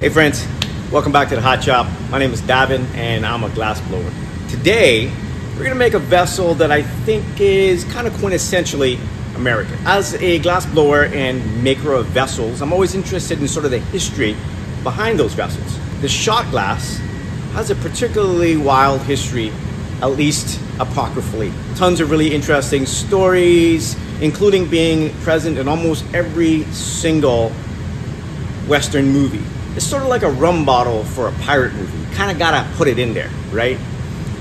Hey friends, welcome back to the Hot Shop. My name is Davin and I'm a glass blower. Today, we're gonna make a vessel that I think is kind of quintessentially American. As a glass blower and maker of vessels, I'm always interested in sort of the history behind those vessels. The shot glass has a particularly wild history, at least apocryphally. Tons of really interesting stories, including being present in almost every single Western movie. It's sort of like a rum bottle for a pirate movie. Kind of gotta put it in there, right?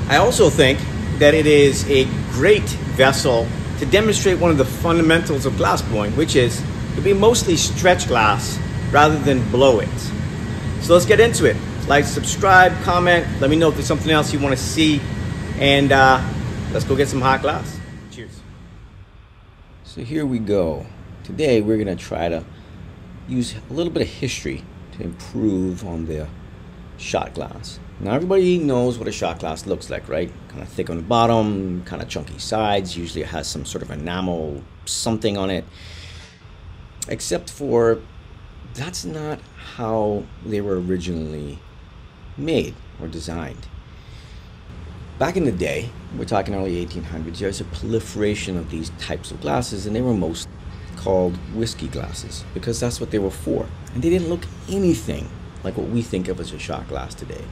I also think that it is a great vessel to demonstrate one of the fundamentals of glass blowing, which is to be mostly stretch glass rather than blow it. So let's get into it. Like, subscribe, comment, let me know if there's something else you want to see, and uh, let's go get some hot glass. Cheers. So here we go. Today we're going to try to use a little bit of history to improve on the shot glass. Now everybody knows what a shot glass looks like, right? Kind of thick on the bottom, kind of chunky sides. Usually it has some sort of enamel something on it. Except for that's not how they were originally made or designed. Back in the day, we're talking early 1800s, there was a proliferation of these types of glasses, and they were most called whiskey glasses because that's what they were for. And they didn't look anything like what we think of as a shot glass today.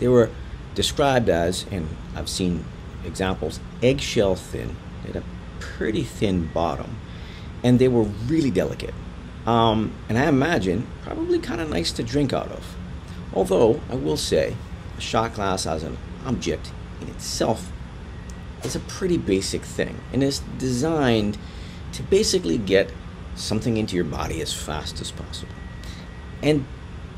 They were described as, and I've seen examples, eggshell thin. They had a pretty thin bottom, and they were really delicate. Um, and I imagine probably kind of nice to drink out of. Although, I will say, a shot glass as an object in itself is a pretty basic thing and is designed to basically get something into your body as fast as possible. And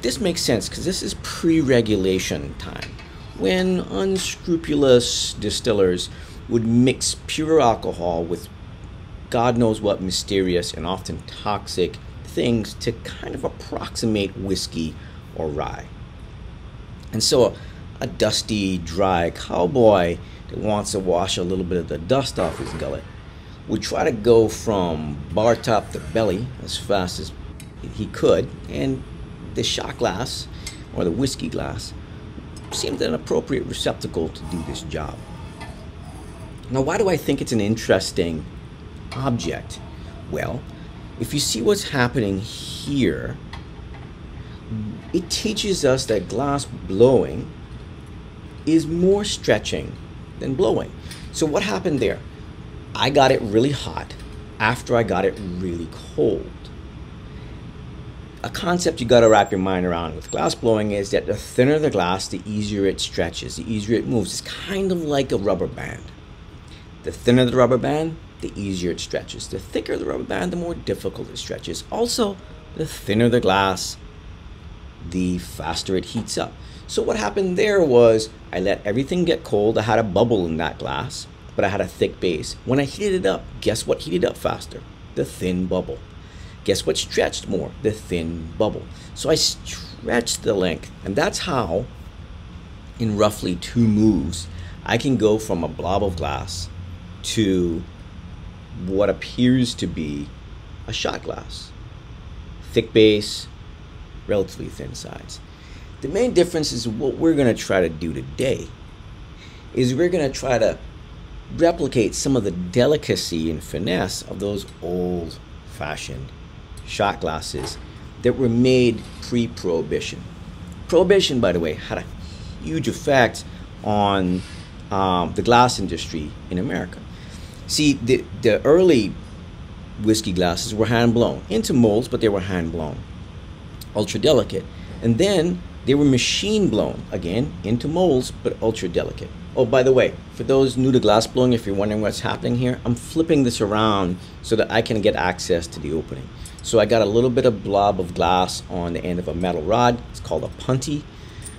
this makes sense because this is pre regulation time when unscrupulous distillers would mix pure alcohol with God knows what mysterious and often toxic things to kind of approximate whiskey or rye. And so a, a dusty, dry cowboy that wants to wash a little bit of the dust off his gullet would try to go from bar top to belly as fast as he could, and the shot glass or the whiskey glass seemed an appropriate receptacle to do this job. Now, why do I think it's an interesting object? Well, if you see what's happening here, it teaches us that glass blowing is more stretching than blowing. So, what happened there? I got it really hot after I got it really cold. A concept you got to wrap your mind around with glass blowing is that the thinner the glass, the easier it stretches, the easier it moves. It's kind of like a rubber band. The thinner the rubber band, the easier it stretches. The thicker the rubber band, the more difficult it stretches. Also, the thinner the glass, the faster it heats up. So what happened there was I let everything get cold. I had a bubble in that glass, but I had a thick base. When I heated it up, guess what heated up faster? The thin bubble. Guess what stretched more? The thin bubble. So I stretched the length, and that's how, in roughly two moves, I can go from a blob of glass to what appears to be a shot glass. Thick base, relatively thin sides. The main difference is what we're going to try to do today is we're going to try to replicate some of the delicacy and finesse of those old fashioned shot glasses that were made pre prohibition. Prohibition, by the way, had a huge effect on um, the glass industry in America. See, the, the early whiskey glasses were hand blown into molds, but they were hand blown, ultra delicate. And then they were machine blown, again, into molds, but ultra delicate. Oh, by the way, for those new to glass blowing, if you're wondering what's happening here, I'm flipping this around so that I can get access to the opening. So I got a little bit of blob of glass on the end of a metal rod. It's called a punty.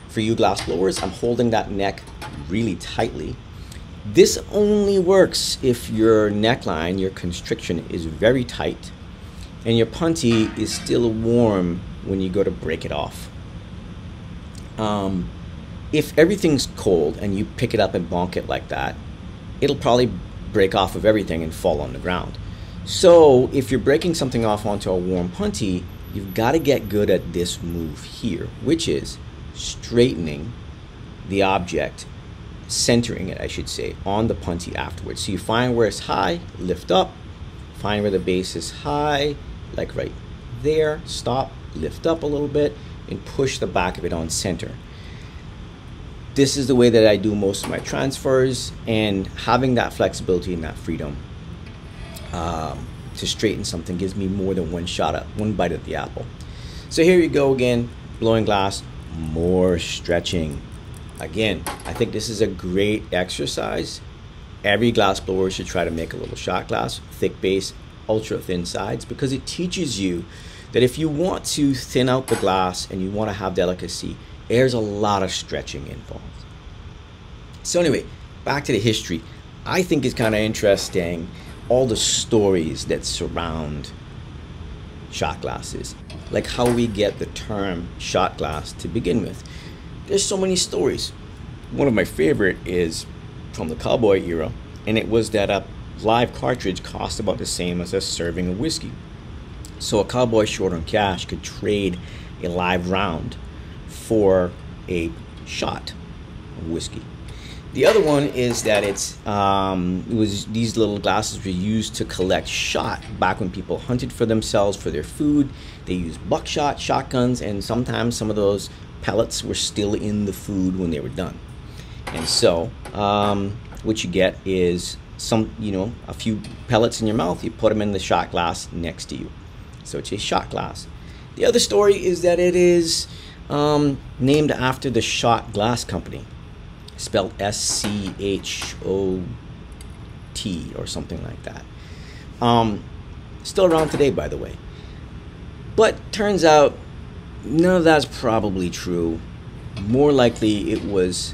For you glass blowers, I'm holding that neck really tightly. This only works if your neckline, your constriction is very tight and your punty is still warm when you go to break it off. Um, if everything's cold and you pick it up and bonk it like that, it'll probably break off of everything and fall on the ground. So if you're breaking something off onto a warm punty, you've got to get good at this move here, which is straightening the object, centering it, I should say, on the punty afterwards. So you find where it's high, lift up, find where the base is high, like right there, stop, lift up a little bit, and push the back of it on center. This is the way that I do most of my transfers, and having that flexibility and that freedom um, to straighten something gives me more than one shot at one bite at the apple. So here you go again, blowing glass, more stretching. Again, I think this is a great exercise. Every glass blower should try to make a little shot glass, thick base, ultra thin sides, because it teaches you that if you want to thin out the glass and you want to have delicacy, there's a lot of stretching involved. So anyway, back to the history. I think it's kind of interesting all the stories that surround shot glasses, like how we get the term shot glass to begin with. There's so many stories. One of my favorite is from the cowboy era, and it was that a live cartridge cost about the same as a serving of whiskey. So a cowboy short on cash could trade a live round for a shot of whiskey. The other one is that it's um, it was these little glasses were used to collect shot back when people hunted for themselves for their food. They used buckshot, shotguns, and sometimes some of those pellets were still in the food when they were done. And so, um, what you get is some, you know, a few pellets in your mouth. You put them in the shot glass next to you. So it's a shot glass. The other story is that it is um, named after the Schott Glass Company spelled S C H O T or something like that. Um, still around today, by the way. But turns out none of that's probably true. More likely, it was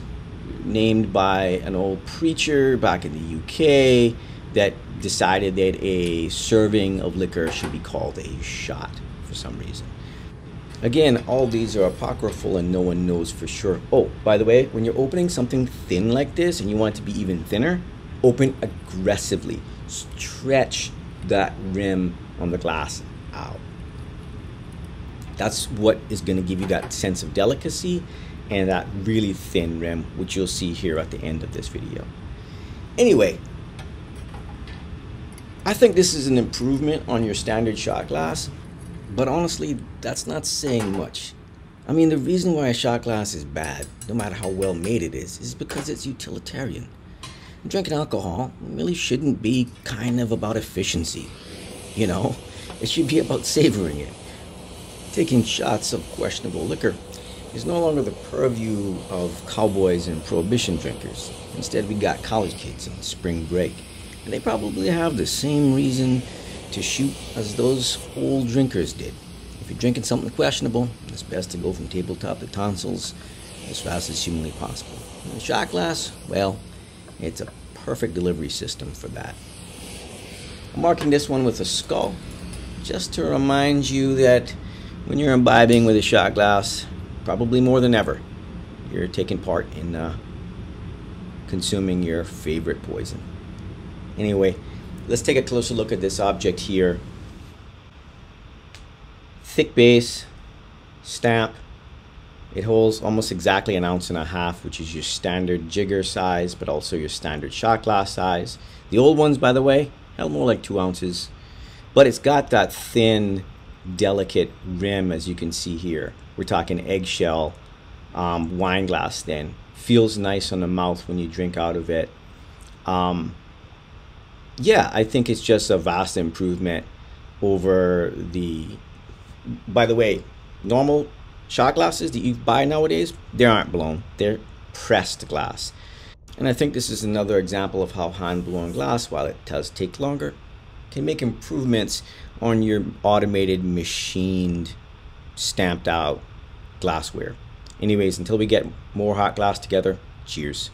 named by an old preacher back in the UK that decided that a serving of liquor should be called a shot for some reason. Again, all these are apocryphal and no one knows for sure. Oh, by the way, when you're opening something thin like this and you want it to be even thinner, open aggressively. Stretch that rim on the glass out. That's what is going to give you that sense of delicacy and that really thin rim, which you'll see here at the end of this video. Anyway, I think this is an improvement on your standard shot glass. But honestly, that's not saying much. I mean, the reason why a shot glass is bad, no matter how well made it is, is because it's utilitarian. Drinking alcohol really shouldn't be kind of about efficiency. You know, it should be about savoring it. Taking shots of questionable liquor is no longer the purview of cowboys and prohibition drinkers. Instead, we got college kids on spring break, and they probably have the same reason to shoot as those old drinkers did. If you're drinking something questionable, it's best to go from tabletop to tonsils as fast as humanly possible. And the shot glass, well, it's a perfect delivery system for that. I'm marking this one with a skull just to remind you that when you're imbibing with a shot glass, probably more than ever, you're taking part in uh, consuming your favorite poison. Anyway, Let's take a closer look at this object here. Thick base, stamp. It holds almost exactly an ounce and a half, which is your standard jigger size, but also your standard shot glass size. The old ones, by the way, held more like two ounces, but it's got that thin, delicate rim, as you can see here. We're talking eggshell um, wine glass then. Feels nice on the mouth when you drink out of it. Um, yeah, I think it's just a vast improvement over the. By the way, normal shot glasses that you buy nowadays, they aren't blown. They're pressed glass. And I think this is another example of how hand blown glass, while it does take longer, can make improvements on your automated, machined, stamped out glassware. Anyways, until we get more hot glass together, cheers.